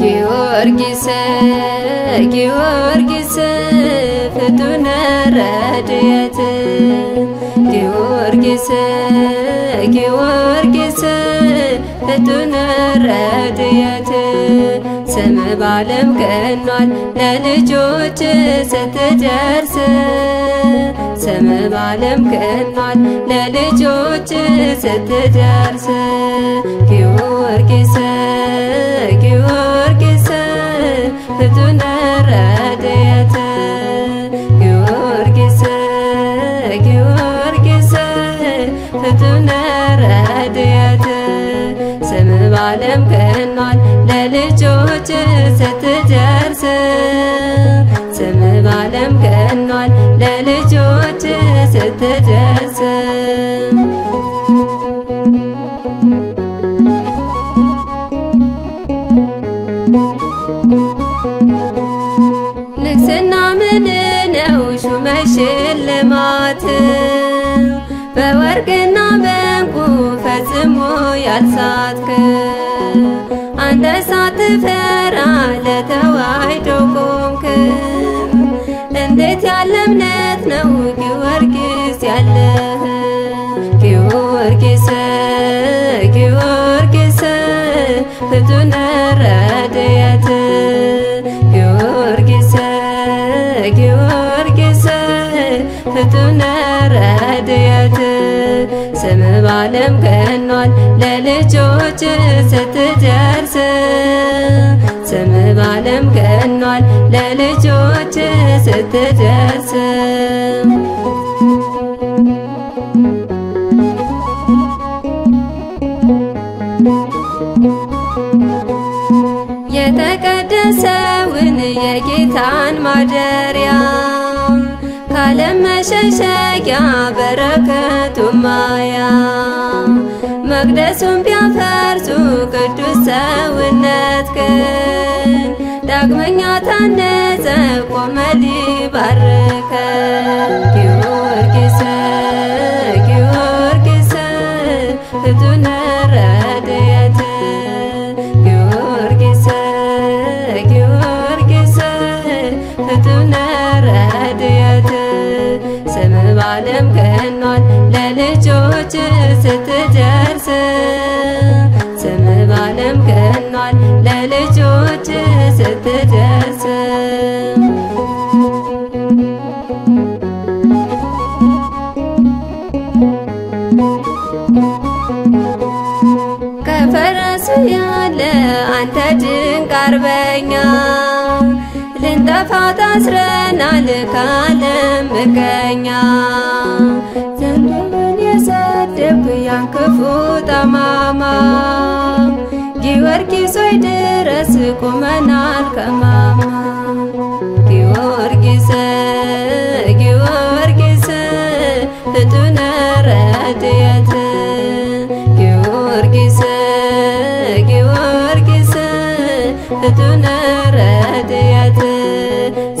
ጊዮርጊስ ጊዮርጊስ ፍጡነ ረድኤት። ጊዮርጊስ ጊዮርጊስ ፍጡነ ረድኤት። ስም ባለም ገኗል ለልጆች ስትደርስ። ስም ባለም ገኗል ለልጆች ስትደርስ ፍጡነ ረድኤት ስም ባለም ገኗል ለልጆች ስትደርስ ስም ባለም ገኗል ለልጆች ስትደርስ ንግስና ምን ነው ሹመት ሽልማት በወርቅና በዕንቁ ፈጽሞ ያልሳትክ አንተ ሳትፈራ ለተዋሕዶ ቆምክ። እንዴት ያለ እምነት ነው ስም ባለም ገኗል። ለልጆች ስትደርስ ስም ባለም ገኗል። ለልጆች ስትደርስ የተቀደሰውን የጌታን ማደሪያ ካለም መሸሸጊያ በረከቱ ማያ መቅደሱን ቢያፈርሱ ቅዱስ ሰውነትህን ዳግመኛ ታነጸ ቆመ ሊባርከን ጊዮርጊስ ጊዮርጊስ ፍጡነ ረድኤት ስም ባለም ገኗል ለልጆች ስትደርስ። ስም ባለም ገኗል ልንጠፋ ታስረናል ካለም ምቀኛ ዘንዶውን የሰደብ ያን ክፉ ጠማማ ጊዮርጊስ ሆይ ድረስ ቁመናል ከማማ ጊዮርጊስ ጊዮርጊስ ፍጡነ ረድኤት ጊዮርጊስ ጊዮርጊስ ፍጡነ ረድኤት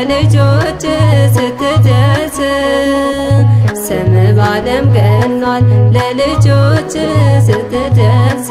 በልጆች ስትደስ ስም ባለም ገኗል። ለልጆች ስትደስ